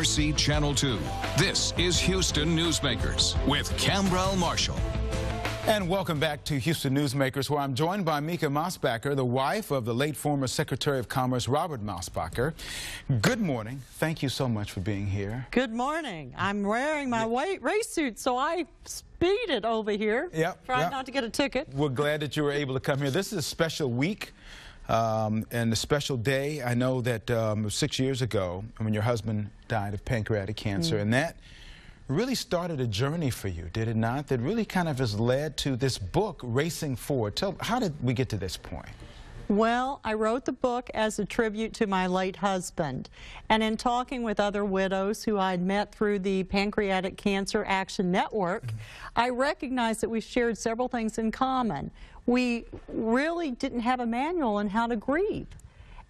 RC Channel 2. This is Houston Newsmakers with Khambrel Marshall. And welcome back to Houston Newsmakers, where I'm joined by Mica Mosbacher, the wife of the late former Secretary of Commerce Robert Mosbacher. Good morning. Thank you so much for being here. Good morning. I'm wearing my white race suit, so I speeded over here. Yep. Tried yep. not to get a ticket. We're glad that you were able to come here. This is a special week. Um, and a special day. I know that um, six years ago, when your husband died of pancreatic cancer, mm. and that really started a journey for you, did it not? That really kind of has led to this book, Racing Forward. Tell, how did we get to this point? Well, I wrote the book as a tribute to my late husband. And in talking with other widows who I'd met through the Pancreatic Cancer Action Network, mm -hmm. I recognized that we shared several things in common. We really didn't have a manual on how to grieve.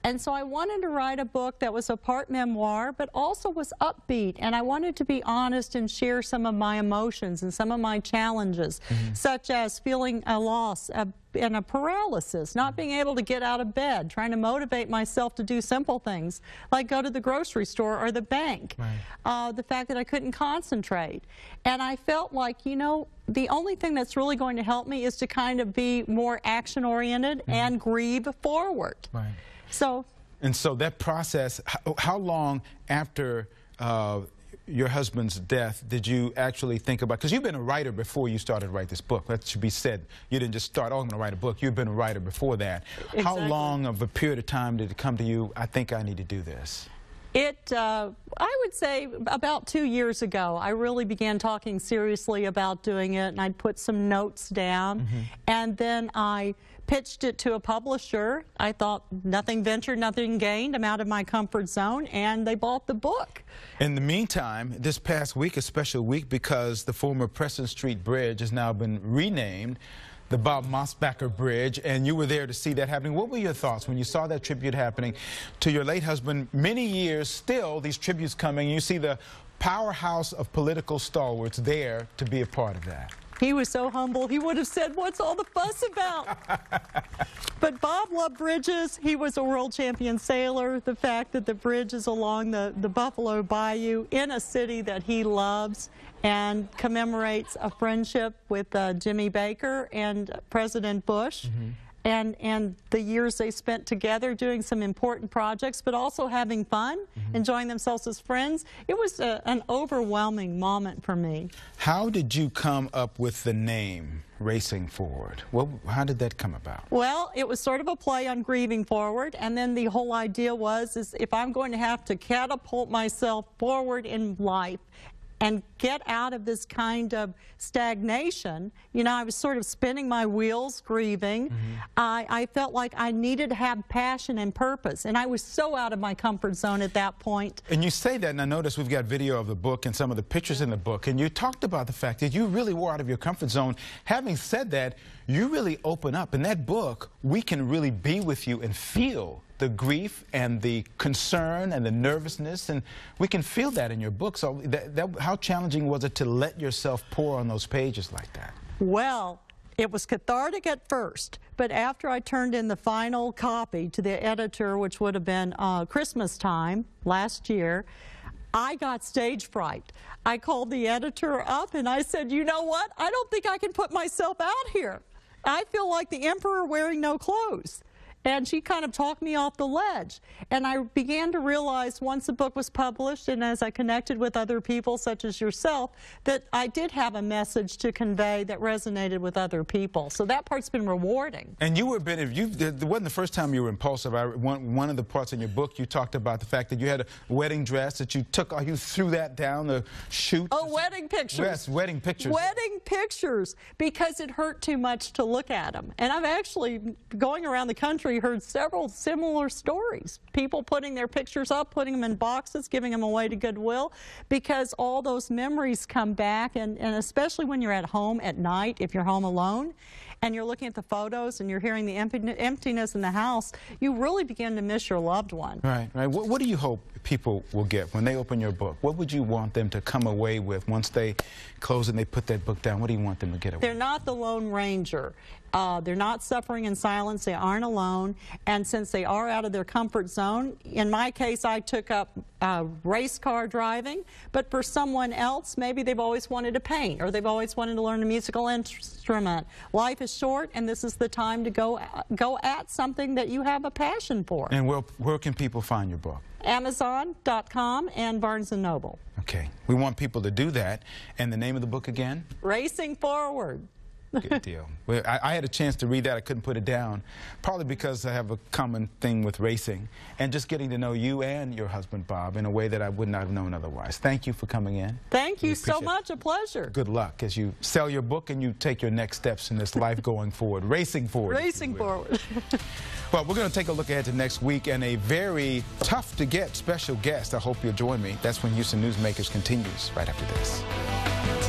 And so I wanted to write a book that was a part memoir, but also was upbeat. And I wanted to be honest and share some of my emotions and some of my challenges, mm -hmm. such as feeling a loss a, and a paralysis, not being able to get out of bed, trying to motivate myself to do simple things like go to the grocery store or the bank. Right. Uh, the fact that I couldn't concentrate. And I felt like, you know, the only thing that's really going to help me is to kind of be more action oriented mm -hmm. and grieve forward. Right. So. And so that process, how, how long after uh, your husband's death did you actually think about, because you've been a writer before you started to write this book. That should be said. You didn't just start, oh, I'm going to write a book. You've been a writer before that. Exactly. How long of a period of time did it come to you, I think I need to do this? It, uh, I would say about two years ago, I really began talking seriously about doing it, and I'd put some notes down, mm -hmm. and then I pitched it to a publisher. I thought nothing ventured, nothing gained. I'm out of my comfort zone, and they bought the book. In the meantime, this past week, a special week because the former Preston Street Bridge has now been renamed the Bob Mosbacher Bridge, and you were there to see that happening. What were your thoughts when you saw that tribute happening to your late husband? Many years still, these tributes coming. You see the powerhouse of political stalwarts there to be a part of that. He was so humble, he would have said, what's all the fuss about? bridges. He was a world champion sailor. The fact that the bridge is along the, the Buffalo Bayou in a city that he loves and commemorates a friendship with uh, Jimmy Baker and President Bush. Mm -hmm and, and the years they spent together doing some important projects, but also having fun, mm -hmm. enjoying themselves as friends. It was a, an overwhelming moment for me. How did you come up with the name Racing Forward? Well, how did that come about? Well, it was sort of a play on grieving forward, and then the whole idea was is if I'm going to have to catapult myself forward in life and get out of this kind of stagnation. You know, I was sort of spinning my wheels, grieving. Mm -hmm. I, I felt like I needed to have passion and purpose, and I was so out of my comfort zone at that point. And you say that, and I notice we've got video of the book and some of the pictures in the book, and you talked about the fact that you really were out of your comfort zone. Having said that, you really open up. In that book, we can really be with you and feel the grief and the concern and the nervousness, and we can feel that in your book. So that, that, how challenging was it to let yourself pour on those pages like that? Well, it was cathartic at first, but after I turned in the final copy to the editor, which would have been uh, Christmas time last year, I got stage fright. I called the editor up and I said, you know what? I don't think I can put myself out here. I feel like the emperor wearing no clothes. And she kind of talked me off the ledge. And I began to realize once the book was published and as I connected with other people such as yourself, that I did have a message to convey that resonated with other people. So that part's been rewarding. And you were been, if you, it wasn't the first time you were impulsive. I, one, one of the parts in your book, you talked about the fact that you had a wedding dress that you took, you threw that down the chute. Oh, wedding pictures. Yes, wedding pictures. Wedding pictures because it hurt too much to look at them. And I'm actually going around the country country heard several similar stories. People putting their pictures up, putting them in boxes, giving them away to Goodwill, because all those memories come back, and, and especially when you're at home at night, if you're home alone, and you're looking at the photos and you're hearing the emptiness in the house, you really begin to miss your loved one. Right, right. What, what do you hope people will get when they open your book? What would you want them to come away with once they close and they put that book down? What do you want them to get away? They're not the Lone Ranger. Uh, they're not suffering in silence. They aren't alone. And since they are out of their comfort zone, in my case, I took up uh, race car driving. But for someone else, maybe they've always wanted to paint or they've always wanted to learn a musical instrument. Life is short, and this is the time to go go at something that you have a passion for. And where, where can people find your book? Amazon.com and Barnes & Noble. Okay. We want people to do that. And the name of the book again? Racing Forward. Good deal. Well, I, I, had a chance to read that. I couldn't put it down, probably because I have a common thing with racing and just getting to know you and your husband, Bob, in a way that I would not have known otherwise. Thank you for coming in. Thank you so much. It. A pleasure. Good luck as you sell your book and you take your next steps in this life going forward, racing forward. Racing forward. well, we're going to take a look ahead to next week and a very tough to get special guest. I hope you'll join me. That's when Houston Newsmakers continues right after this.